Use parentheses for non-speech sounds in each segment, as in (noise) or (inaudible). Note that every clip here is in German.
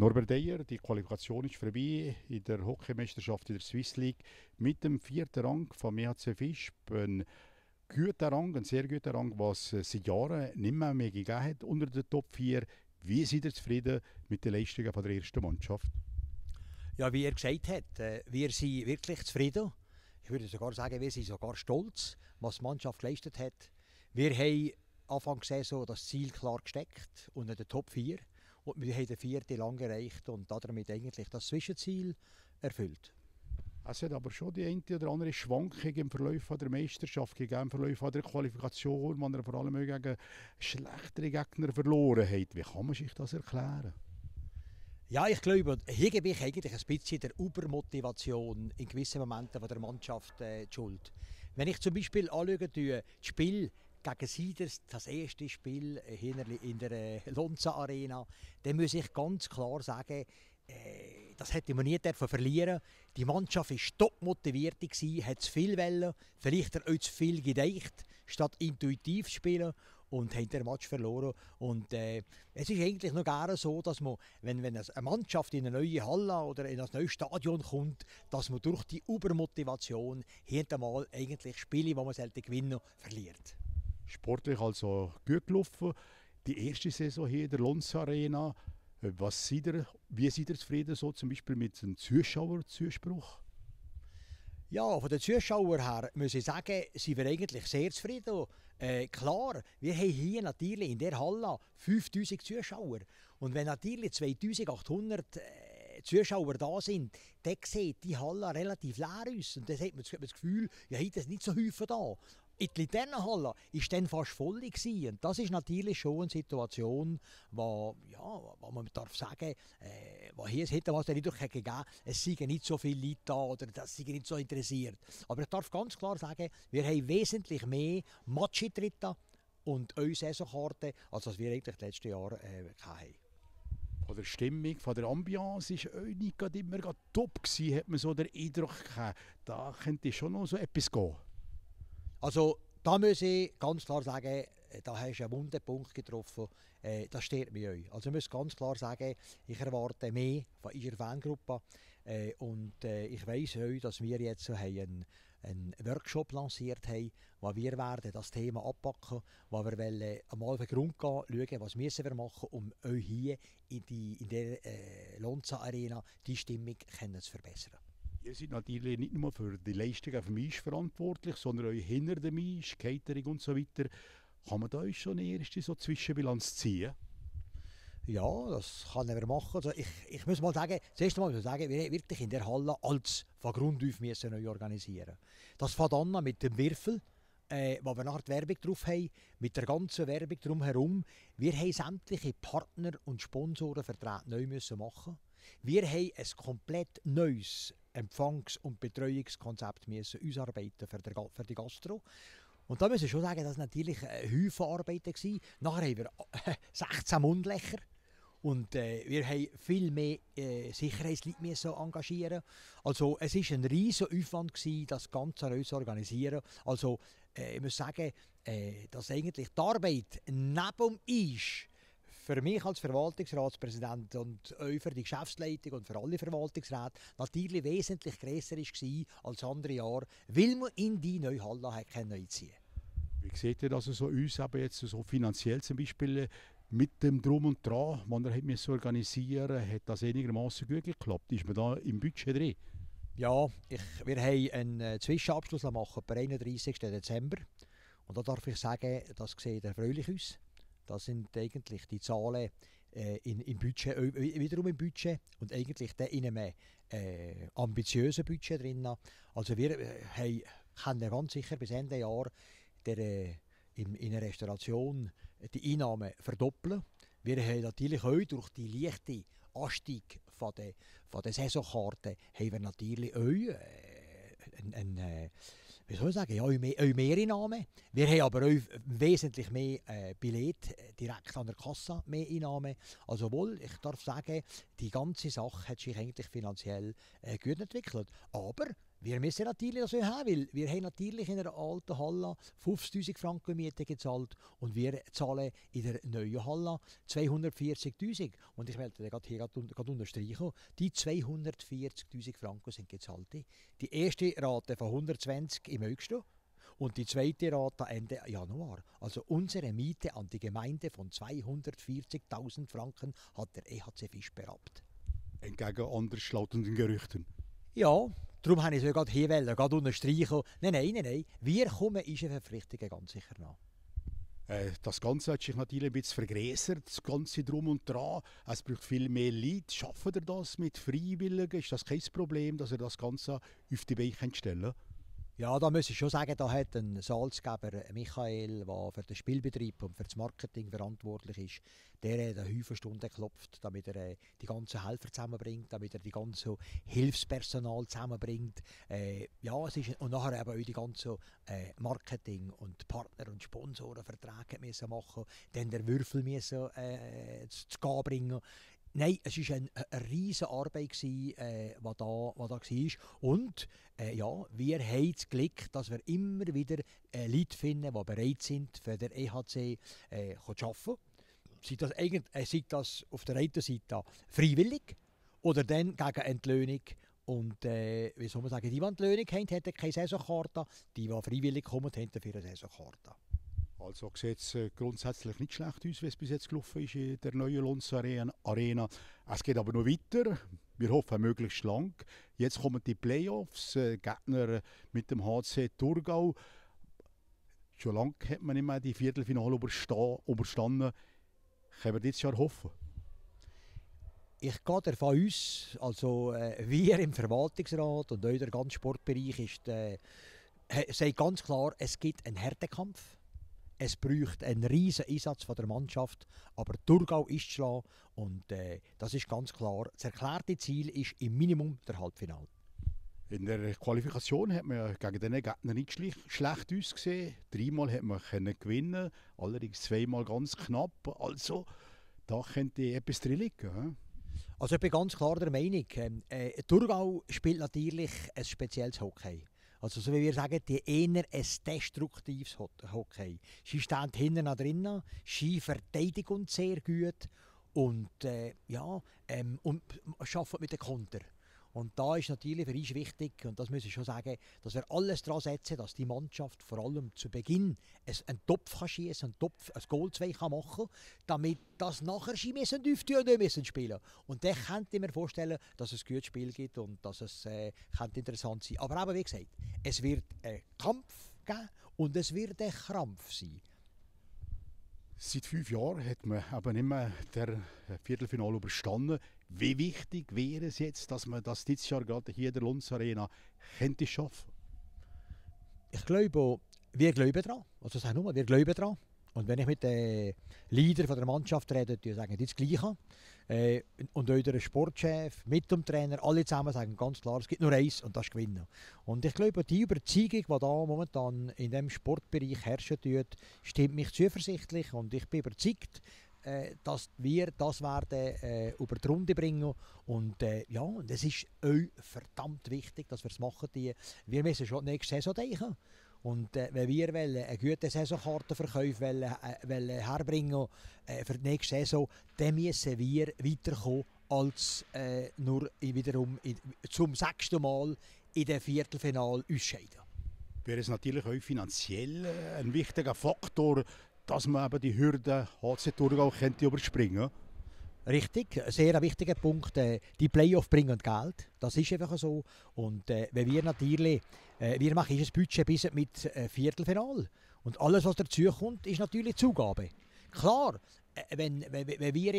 Norbert Deyer, die Qualifikation ist vorbei in der Hockeymeisterschaft in der Swiss League mit dem vierten Rang vom EHC Fisch. Ein guter Rang, ein sehr guter Rang, was es seit Jahren nicht mehr, mehr gegeben hat unter den Top 4. Wie seid ihr zufrieden mit den Leistungen von der ersten Mannschaft? Ja, wie er gesagt hat, äh, wir sind wirklich zufrieden. Ich würde sogar sagen, wir sind sogar stolz, was die Mannschaft geleistet hat. Wir haben Anfang der Saison das Ziel klar gesteckt unter den Top 4. Und wir haben den vierten lang erreicht und damit eigentlich das Zwischenziel erfüllt. Es hat aber schon die eine oder andere Schwankung im Verlauf der Meisterschaft gegeben, im Verlauf der Qualifikation, wo er vor allem gegen schlechtere Gegner verloren hat. Wie kann man sich das erklären? Ja, ich glaube, hier gebe ich eigentlich ein bisschen der Übermotivation in gewissen Momenten von der Mannschaft äh, die Schuld. Wenn ich zum Beispiel anschaue, das Spiel gegen Sieders, das erste Spiel äh, in der äh, Lonza Arena, dann muss ich ganz klar sagen, äh, das hätte man nie verlieren. Die Mannschaft war top motiviert, hat zu viel wollen, vielleicht auch zu viel gedeicht, statt intuitiv zu spielen und haben den Match verloren. Und äh, es ist eigentlich noch gerne so, dass man, wenn, wenn eine Mannschaft in eine neue Halle oder in ein neues Stadion kommt, dass man durch die Übermotivation hintermal eigentlich Spiele, die man selten gewinnen, verliert sportlich also gut gelaufen. Die erste Saison hier in der Lons Arena, äh, was seid ihr, wie seid ihr zufrieden so zum Beispiel mit dem Zuschauerzuspruch? Ja, von den Zuschauern her muss ich sagen, sind wir eigentlich sehr zufrieden. Äh, klar, wir haben hier natürlich in der Halle 5000 Zuschauer. Und wenn natürlich 2800 äh, Zuschauer da sind, dann sieht die Halle relativ leer aus. Und dann hat man das Gefühl, ja, heute ist nicht so häufig da. In der Laternenhalle war dann fast voll. Und das ist natürlich schon eine Situation, wo, ja, wo man darf sagen äh, wo hier es hätte was nicht gegeben es seien nicht so viele Leute da oder das sei nicht so interessiert. Aber ich darf ganz klar sagen, wir haben wesentlich mehr Matcheintritte und eure Saisonkarte, als was wir eigentlich letztes Jahr äh, hatten. Von der Stimmung, von der Ambiance war euch nicht immer top gewesen, hat man so den Eindruck gehabt, da könnte schon noch so etwas gehen. Also da muss ich ganz klar sagen, äh, da hast du einen Wunderpunkt getroffen. Äh, das steht mir euch. Also ich muss ganz klar sagen, ich erwarte mehr von unserer Fangruppe. Äh, und ich weiss euch, dass wir jetzt so einen, einen Workshop lanciert haben, wo wir werden das Thema abpacken, wo wir wollen einmal auf den Grund gehen, schauen, was müssen wir machen, um euch hier in, die, in der äh, Lonza Arena die Stimmung zu verbessern. Ihr seid natürlich nicht nur für die Leistungen auf dem Eis verantwortlich, sondern auch hinter dem Eis, Catering und so weiter. Kann man da schon eine erste so Zwischenbilanz ziehen? Ja, das kann wir machen. Also ich, ich muss mal sagen, das erste Mal muss ich sagen, wir wirklich in der Halle als von Grund auf müssen neu organisieren. Das fängt an mit dem Würfel, äh, wo wir nachher die Werbung drauf haben, mit der ganzen Werbung drumherum. Wir haben sämtliche Partner und Sponsorenverträge neu müssen machen. Wir haben ein komplett neues Empfangs- und Betreuungskonzept müssen ausarbeiten für, der, für die Gastro. Und da müssen wir schon sagen, das natürlich ein Haufen Arbeit. Gewesen. Nachher haben wir (laughs) 16 Mundlöcher. Und äh, wir haben viel mehr äh, Sicherheitsleute müssen engagieren. Also es war ein riesiger Aufwand, gewesen, das Ganze neu zu organisieren. Also äh, ich muss sagen, äh, dass eigentlich die Arbeit neben dem für mich als Verwaltungsratspräsident und auch für die Geschäftsleitung und für alle Verwaltungsräte natürlich wesentlich grösser war als andere Jahre, weil man in die neue Halle einziehen Wie seht ihr das also so uns aber jetzt so finanziell zum Beispiel mit dem Drum und Dran, man hat organisieren hat das einigermaßen gut geklappt? Ist man da im Budget drin? Ja, ich, wir haben einen äh, Zwischenabschluss machen per 31. Dezember. Und da darf ich sagen, das sieht erfreulich aus. Das sind eigentlich die Zahlen äh, in, im Budget, äh, wiederum im Budget und eigentlich in einem äh, ambitiösen Budget drin. Also wir äh, haben, können ganz sicher bis Ende Jahr der, äh, in, in der Restauration die Einnahmen verdoppeln. Wir haben natürlich auch durch die leichte Anstieg von der, von der Saisonkarte haben wir natürlich auch äh, ein, ein, äh, wie soll ich sagen, ja, auch mehr Einnahmen. Wir haben aber auch wesentlich mehr äh, Billett äh, direkt an der Kasse, mehr Einnahmen. Also wohl, ich darf sagen, die ganze Sache hat sich eigentlich finanziell äh, gut entwickelt. Aber wir müssen natürlich das haben, weil wir haben natürlich in der alten Halle 50'000 Franken Miete gezahlt und wir zahlen in der neuen Halle 240'000. Und ich möchte gerade hier gerade unterstreichen, die 240'000 Franken sind gezahlt. Die erste Rate von 120 im August und die zweite Rate Ende Januar. Also unsere Miete an die Gemeinde von 240.000 Franken hat der EHC Fisch berabt. Entgegen anders lautenden Gerüchten. Ja, darum habe ich es gerade hier wollen, gerade unterstreichen. Nein, nein, nein, nein. Wir kommen unseren Verpflichtungen ganz sicher nach. Äh, das Ganze hat sich natürlich ein bisschen vergrößert, das Ganze drum und dran. Es braucht viel mehr Leute. Schaffen ihr das mit Freiwilligen? Ist das kein Problem, dass ihr das Ganze auf die Beine stellen könnt? Ja, da muss ich schon sagen, da hat ein Salzgeber, Michael, der für den Spielbetrieb und für das Marketing verantwortlich ist, der hat eine Haufen Stunden geklopft, damit er äh, die ganzen Helfer zusammenbringt, damit er die ganze Hilfspersonal zusammenbringt. Äh, ja, es ist, und nachher eben auch die ganzen äh, Marketing- und Partner- und Sponsorenverträge müssen machen, dann der Würfel müssen äh, zu, zu bringen. Nein, es war eine, riesige Arbeit, die äh, da, da war. Und äh, ja, wir haben das Glück, dass wir immer wieder äh, Leute finden, die bereit sind, für den EHC äh, zu arbeiten. Sei das, äh, das auf der einen Seite freiwillig oder dann gegen Entlöhnung. Und äh, wie soll man sagen, die, die Entlöhnung haben, haben keine Saisonkarte. Die, die freiwillig kommen, haben dafür eine Saisonkarte. Also sieht es äh, grundsätzlich nicht schlecht aus, wie es bis jetzt gelaufen ist in der neuen Lunds Arena. Es geht aber noch weiter. Wir hoffen möglichst lang. Jetzt kommen die Playoffs. Äh, Gegner mit dem HC Thurgau. Schon lange hat man nicht mehr die Viertelfinale überstanden. Können wir dieses Jahr hoffen? Ich gehe davon aus, also äh, wir im Verwaltungsrat und auch der ganze Sportbereich ist, äh, sagt ganz klar, es gibt einen Härtekampf es braucht einen riesen Einsatz von der Mannschaft, aber Thurgau ist zu schlagen und äh, das ist ganz klar. Das erklärte Ziel ist im Minimum der Halbfinale. In der Qualifikation hat man gegen den Gegner nicht schlecht ausgesehen. Dreimal hat man können gewinnen, allerdings zweimal ganz knapp. Also da könnte etwas drin liegen. Also ich bin ganz klar der Meinung, ähm, äh, Thurgau spielt natürlich ein spezielles Hockey. Also so wie wir sagen, die eher ein destruktives Hockey. Sie stehen hinten drinnen, sie verteidigen sehr gut und äh, ja, ähm, und arbeiten mit den Konter. Und da ist natürlich für uns wichtig, und das muss ich schon sagen, dass wir alles daran setzen, dass die Mannschaft vor allem zu Beginn einen Topf kann schießen, Topf, ein Goal 2 kann machen, damit das nachher sie müssen dürfte und nicht müssen spielen. Und dann könnte ich mir vorstellen, dass es ein gutes Spiel gibt und dass es äh, interessant sein. Aber eben wie gesagt, es wird einen Kampf geben und es wird ein Krampf sein. Seit fünf Jahren hat man aber nicht mehr der Viertelfinale überstanden. Wie wichtig wäre es jetzt, dass man das dieses Jahr gerade hier in der Lunds Arena könnte schaffen? Ich glaube, wir glauben daran. Also sag nur, wir glauben daran. Und wenn ich mit den Leadern der Mannschaft rede, die sagen das Gleiche. Äh, und der Sportchef mit dem Trainer, alle zusammen sagen ganz klar, es gibt nur eins und das ist Gewinnen. Und ich glaube, die Überzeugung, die da momentan in dem Sportbereich herrschen tut, stimmt mich zuversichtlich und ich bin überzeugt, äh, dass wir das werden äh, über die Runde bringen und äh, ja, es ist auch verdammt wichtig, dass wir es machen. Die, wir müssen schon nächste Saison denken. Und äh, wenn wir wollen, eine gute Saisonkartenverkäufe wollen, äh, wollen herbringen äh, für die nächste Saison, dann müssen wir weiterkommen als äh, nur wiederum in, zum sechsten Mal in dem Viertelfinal ausscheiden. Wäre es natürlich auch finanziell äh, ein wichtiger Faktor, dass man eben die Hürde HC Thurgau könnte überspringen Richtig, ein sehr wichtiger Punkt. Äh, die Playoff bringen Geld, das ist einfach so. Und äh, wenn wir natürlich, äh, wir machen ein Budget bis mit Viertelfinal. Und alles, was dazu kommt, ist natürlich Zugabe. Klar, wenn, wenn, wenn wir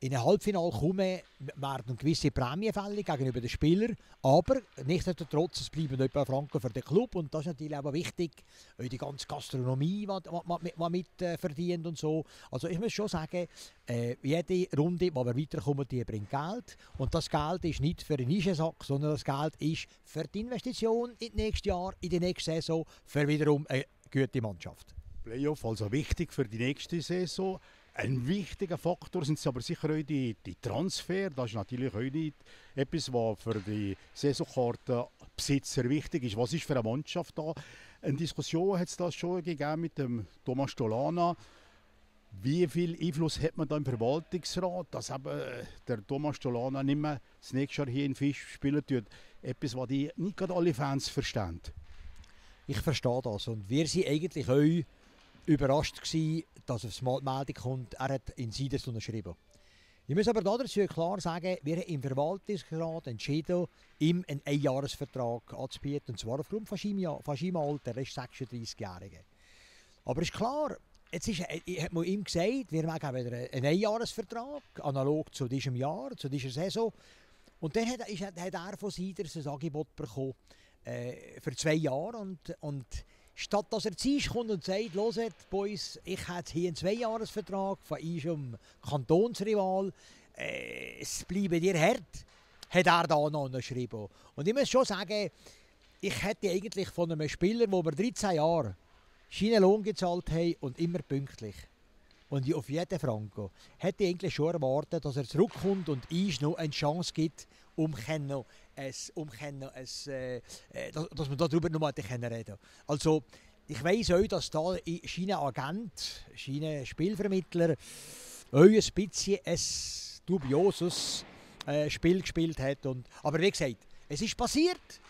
in ein Halbfinale kommen, werden gewisse Prämien fällig gegenüber den Spielern. Aber nichtsdestotrotz, es bleiben etwa Franken für den Club. Und das ist natürlich auch wichtig. Die ganze Gastronomie, die mit äh, und so. Also ich muss schon sagen, äh, jede Runde, die wir weiterkommen, die bringt Geld. Und das Geld ist nicht für den Nischensack, sondern das Geld ist für die Investition in das nächste Jahr, in die nächste Saison, für wiederum eine gute Mannschaft. Playoff also wichtig für die nächste Saison Ein wichtiger Faktor sind aber sicher auch die, die Transfer. Das ist natürlich auch nicht etwas, was für die Saisonkartenbesitzer wichtig ist. Was ist für eine Mannschaft da? Eine Diskussion hat es da schon gegeben mit dem Thomas Stolana. Wie viel Einfluss hat man da im Verwaltungsrat, dass eben äh, der Thomas Stolana nicht mehr das nächste Jahr hier in Fisch spielen tut? Etwas, was die nicht gerade alle Fans verstehen. Ich verstehe das und wir sind eigentlich auch überrascht gewesen, dass es mal Meldung kommt, er hat in Sides unterschrieben. Ich muss aber dazu klar sagen, wir haben im Verwaltungsrat entschieden, ihm einen Einjahresvertrag anzubieten, und zwar aufgrund von seinem Alter, er ist 36-Jährige. Aber ist klar, jetzt ist, äh, hat man ihm gesagt, wir machen wieder einen Einjahresvertrag, analog zu diesem Jahr, zu dieser Saison. Und dann hat, ist, hat er von Siders ein Angebot bekommen äh, für zwei Jahre und, und Statt dass er zu uns kommt und sagt, hört, Boys, ich habe hier einen Zweijahresvertrag von unserem Kantonsrival, äh, es bleibe dir hart, hat er da noch geschrieben. Und ich muss schon sagen, ich hätte eigentlich von einem Spieler, wo wir 13 Jahre seinen Lohn gezahlt haben und immer pünktlich. Und auf jeden Franco, hätte ich eigentlich schon erwartet, dass er zurückkommt und uns noch eine Chance gibt, um können, es, um können, es, äh, äh dass, dass wir darüber noch mal reden Also, ich weiß auch, dass da scheine Agent, scheine Spielvermittler auch ein bisschen ein dubioses äh, Spiel gespielt hat. Und, aber wie gesagt, es ist passiert.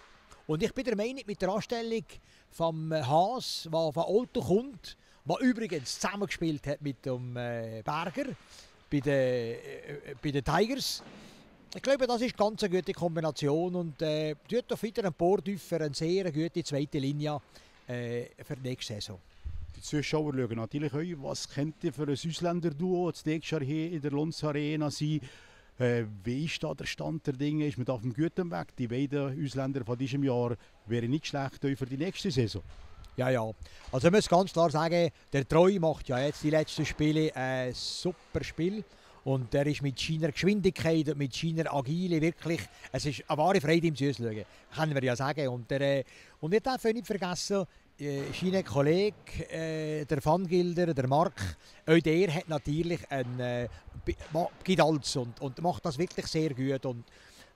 Und ich bin der Meinung, mit der Anstellung vom Haas, der von Olto kommt, der übrigens zusammengespielt hat mit dem äh, Berger bei den, äh, bei den Tigers, ich glaube, das ist eine ganz gute Kombination und äh, tut auf wieder ein paar eine sehr gute zweite Linie äh, für die nächste Saison. Die Zuschauer schauen natürlich auch, was könnte für ein Ausländer-Duo das nächste Jahr hier in der Lunds Arena sein. Äh, wie ist da der Stand der Dinge? Ist man auf dem guten Weg? Die beiden Ausländer von diesem Jahr wären nicht schlecht für die nächste Saison. Ja, ja. Also ich muss ganz klar sagen, der Treu macht ja jetzt die letzten Spiele ein super Spiel. Und er ist mit seiner Geschwindigkeit und mit seiner Agile wirklich, es ist eine wahre Freude ihm zuzuschauen, können wir ja sagen. Und, der, äh, und wir dürfen nicht vergessen, äh, sein Kollege, äh, der Van Gilder, der Mark, auch der hat natürlich ein, äh, alles und, und macht das wirklich sehr gut. Und,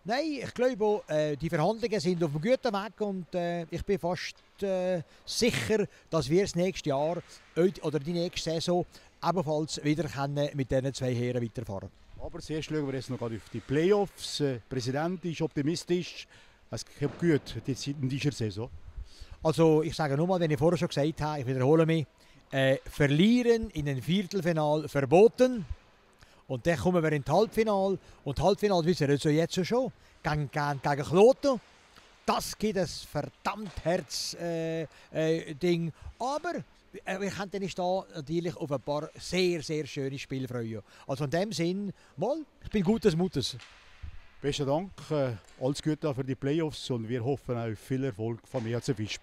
Nein, ich glaube, äh, die Verhandlungen sind auf einem guten Weg und äh, ich bin fast äh, sicher, dass wir das nächste Jahr oder die nächste Saison ebenfalls wieder können mit diesen zwei Herren weiterfahren Aber zuerst schauen wir jetzt noch auf die Playoffs. Der Präsident ist optimistisch. Es geht gut in dieser Saison. Also ich sage nur mal, wenn ich vorher schon gesagt habe, ich wiederhole mich, äh, verlieren in ein Viertelfinal verboten. Und dann kommen wir ins Halbfinale. Und Halbfinale wissen wir also jetzt schon. Gegen, gegen, gegen Kloten. Das gibt ein verdammt Herz-Ding. Äh, äh, Aber äh, wir können uns da natürlich auf ein paar sehr, sehr schöne Spiele freuen. Also in dem Sinn, mal, ich bin gutes Mutes. Besten Dank, äh, alles Gute für die Playoffs und wir hoffen auf viel Erfolg von mir zu Fischb.